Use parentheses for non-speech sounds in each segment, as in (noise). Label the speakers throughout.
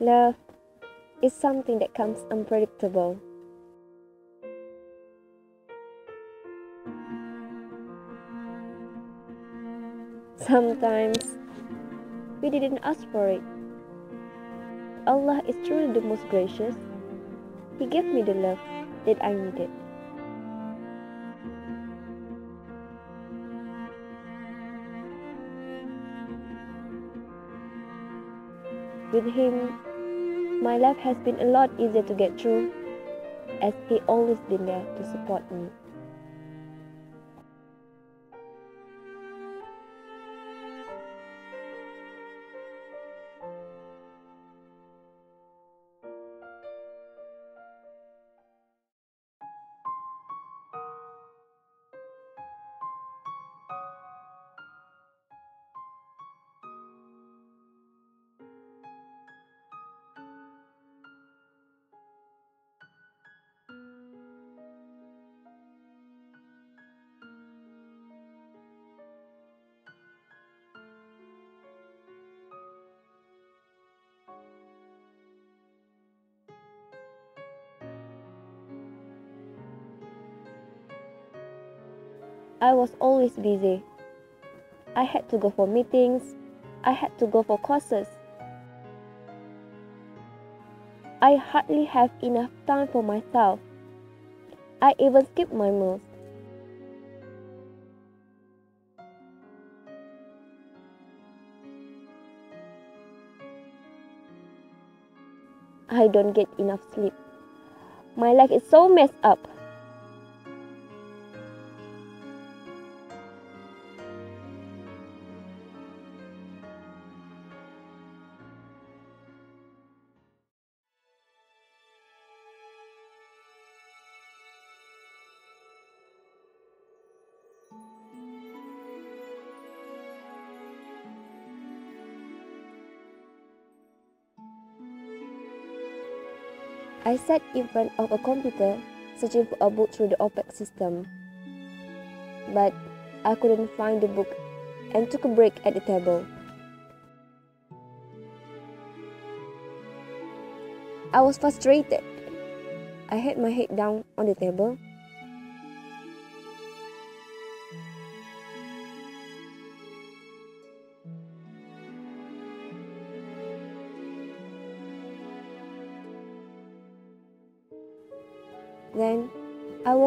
Speaker 1: Love is something that comes unpredictable. Sometimes we didn't ask for it. Allah is truly the most gracious. He gave me the love that I needed. With him, my life has been a lot easier to get through, as he always been there to support me. I was always busy. I had to go for meetings, I had to go for courses. I hardly have enough time for myself. I even skip my meals. I don't get enough sleep. My life is so messed up. Sat in front of a computer searching for a book through the OPAC system. But I couldn't find the book and took a break at the table. I was frustrated. I had my head down on the table.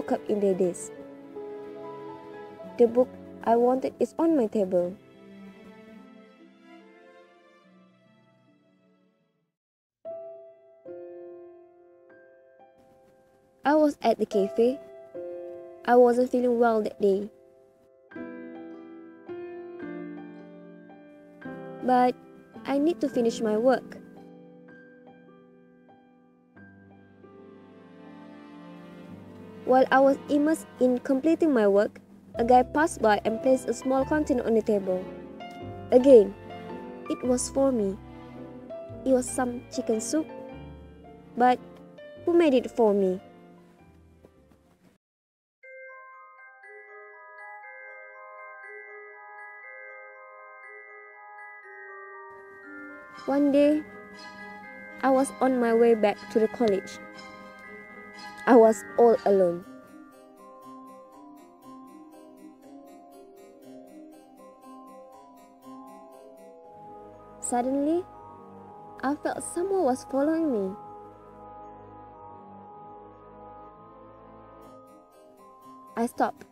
Speaker 1: Woke up in the daze. The book I wanted is on my table. I was at the cafe. I wasn't feeling well that day. But I need to finish my work. While I was immersed in completing my work, a guy passed by and placed a small container on the table. Again, it was for me. It was some chicken soup. But who made it for me? One day, I was on my way back to the college. I was all alone. Suddenly, I felt someone was following me. I stopped.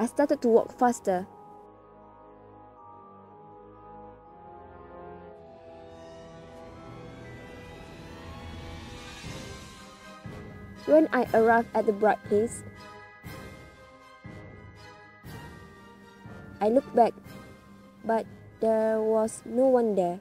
Speaker 1: I started to walk faster. When I arrived at the bright place, I looked back, but there was no one there.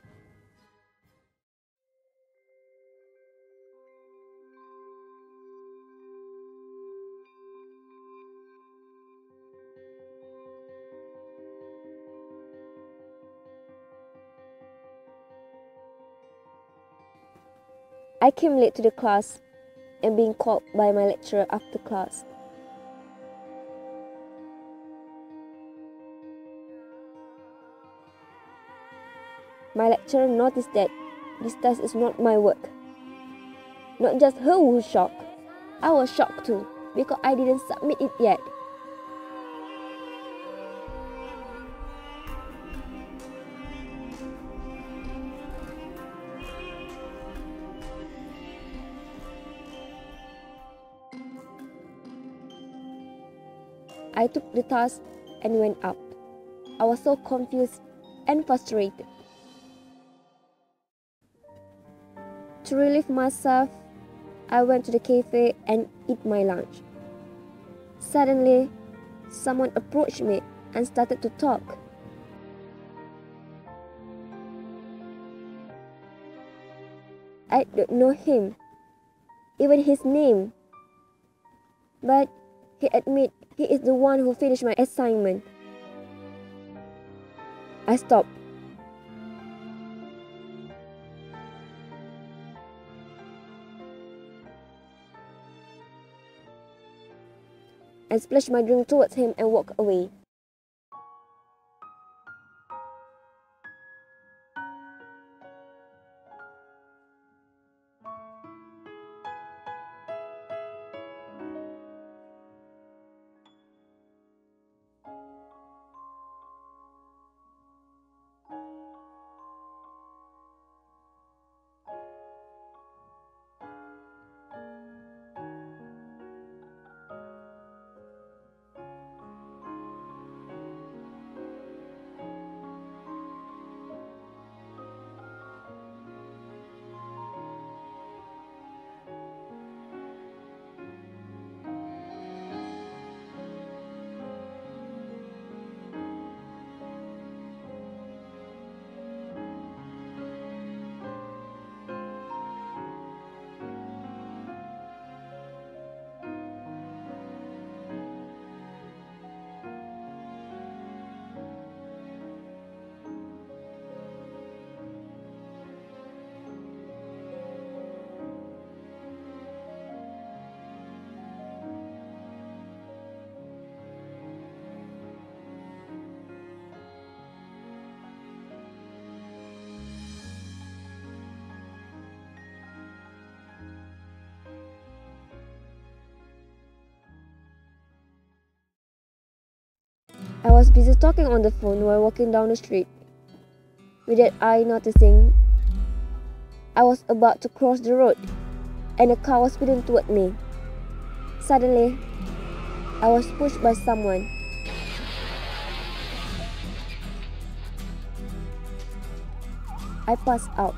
Speaker 1: I came late to the class and being called by my lecturer after class.
Speaker 2: My lecturer noticed that this test is not my work. Not just her who shocked, I was shocked too because I didn't submit it yet. The task and went up. I was so confused and frustrated. To relieve myself, I went to the cafe and eat my lunch. Suddenly, someone approached me and started to talk. I don't know him, even his name. But he admit he is the one who finished my assignment. I stopped. I splashed my drink towards him and walked away. I was busy talking on the phone while walking down the street. Without I noticing, I was about to cross the road and a car was speeding toward me. Suddenly, I was pushed by someone. I passed out.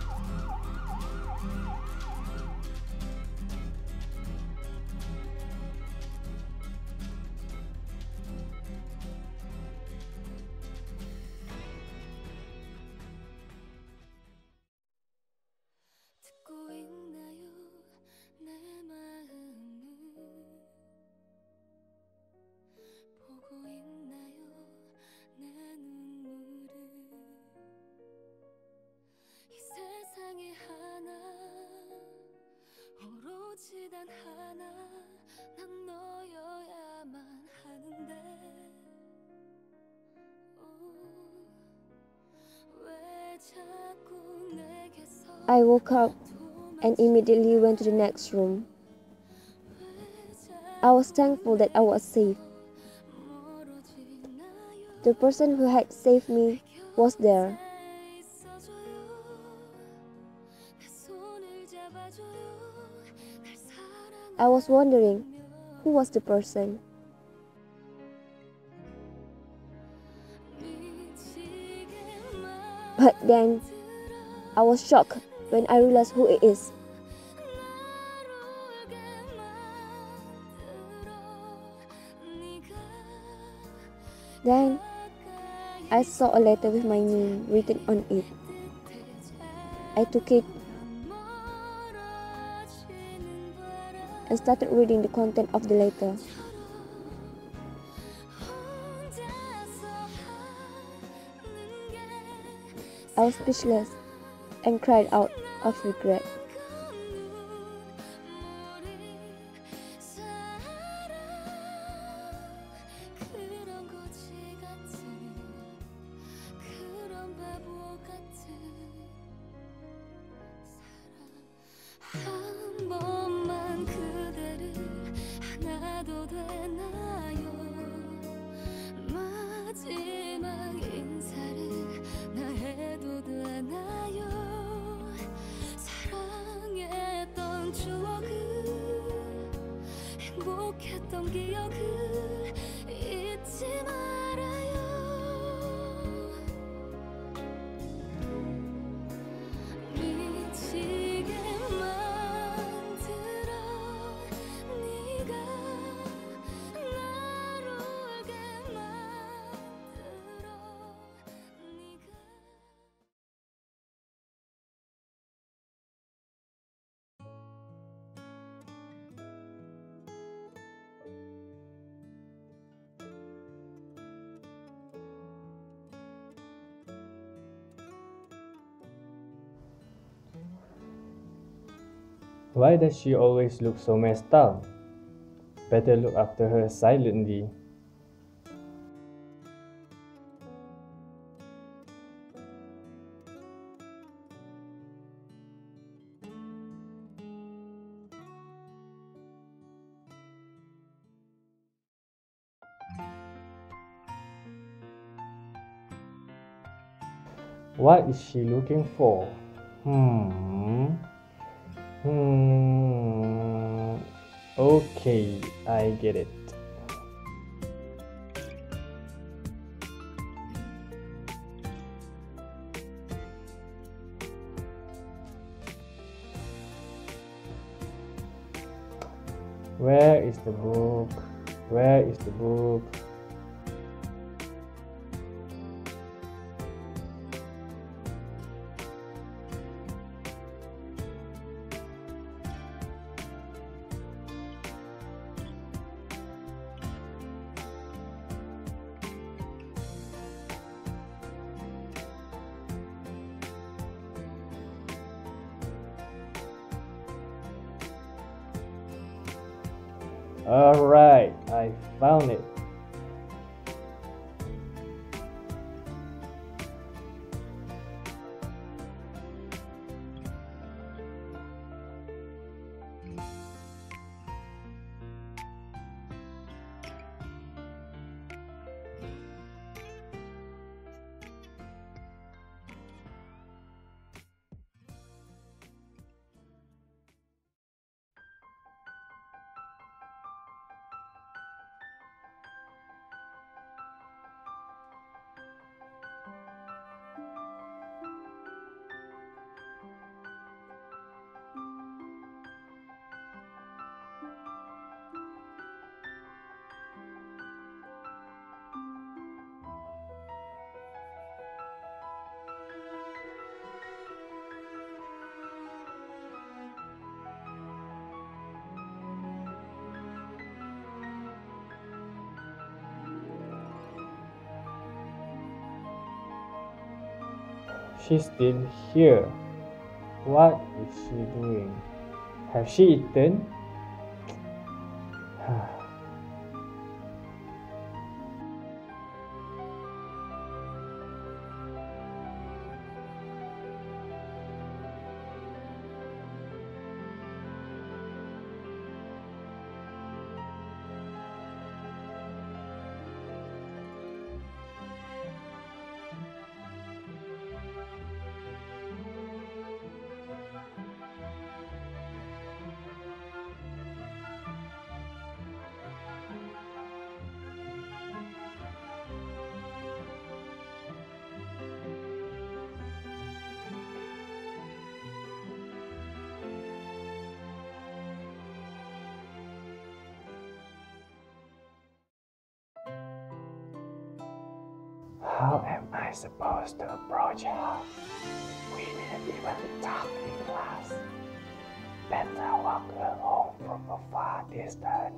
Speaker 2: I woke up and immediately went to the next room. I was thankful that I was safe. The person who had saved me was there. I was wondering who was the person. But then I was shocked when I realized who it is. Then I saw a letter with my name written on it. I took it and started reading the content of the letter. I was speechless and cried out of regret.
Speaker 3: Why does she always look so messed up? Better look after her silently. What is she looking for? Hmm. Hmm. Okay, I get it. Where is the book? Where is the book? Alright, I found it. She's still here. What is she doing? Have she eaten? How am I supposed to approach her? We didn't even talk in class. Better walk her home from a far distance.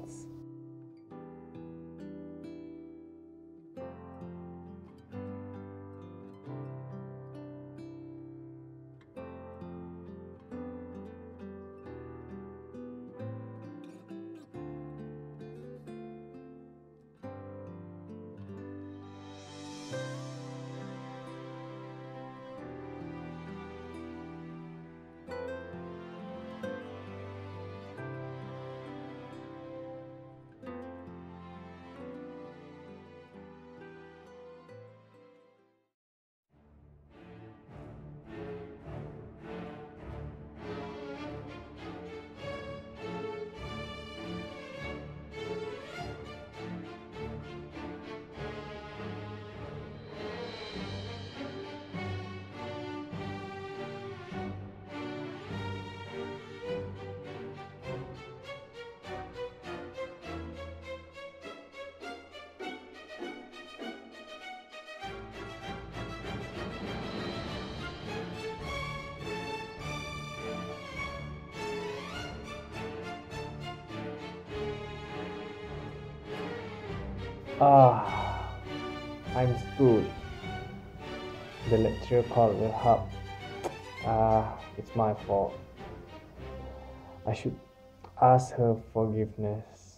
Speaker 3: Ah, I'm screwed. The lecturer called will help. Ah, it's my fault. I should ask her forgiveness.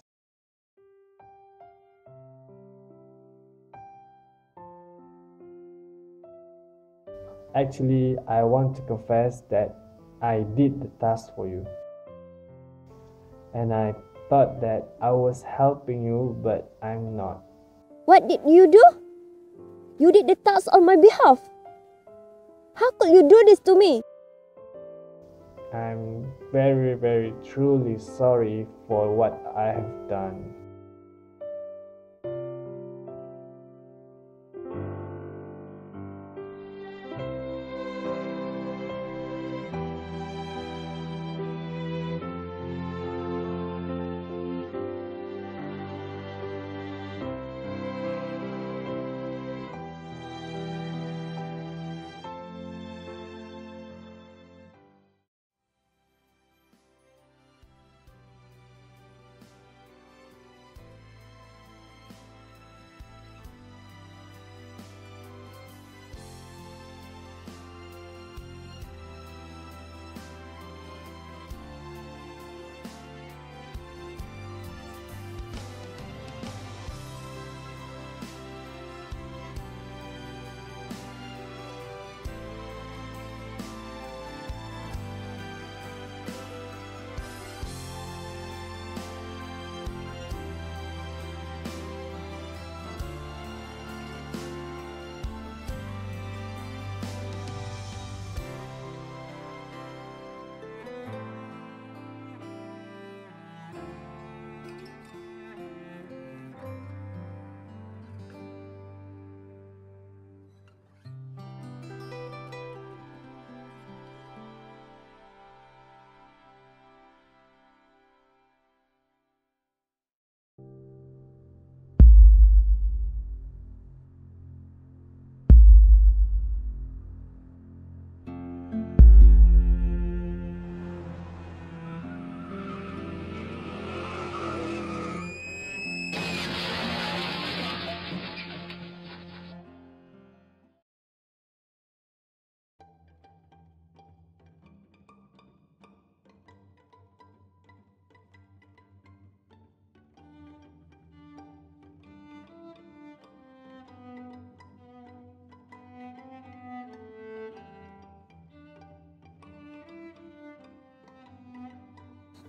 Speaker 3: Actually, I want to confess that I did the task for you. And I thought that I was helping you, but I'm not.
Speaker 1: What did you do? You did the task on my behalf. How could you do this to me?
Speaker 3: I'm very, very truly sorry for what I have done.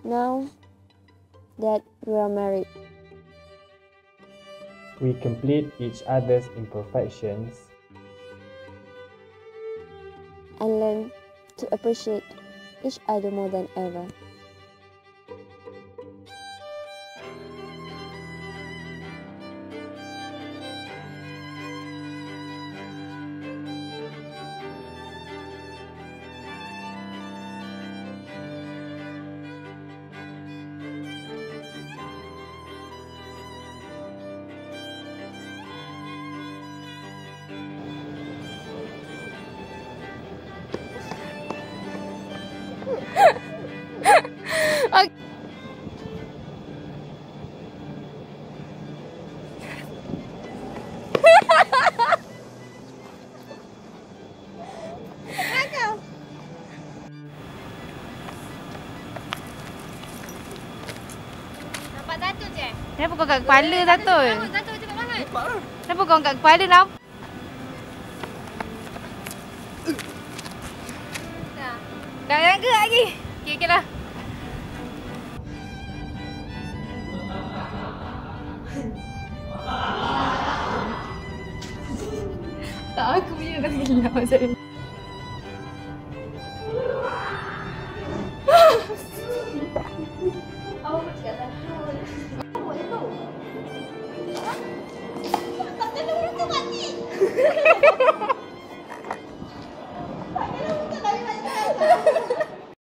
Speaker 1: Now that we are married,
Speaker 3: We complete each other's imperfections
Speaker 1: and learn to appreciate each other more than ever.
Speaker 4: Kau kat kepala satu?
Speaker 5: Satu, cepat banget.
Speaker 4: Kenapa kau kat kepala lam?
Speaker 5: Dah.
Speaker 4: Kat yang ke lagi? Okey, okey lah. (laughs) Tak aku punya dah hilang saya.
Speaker 5: Tak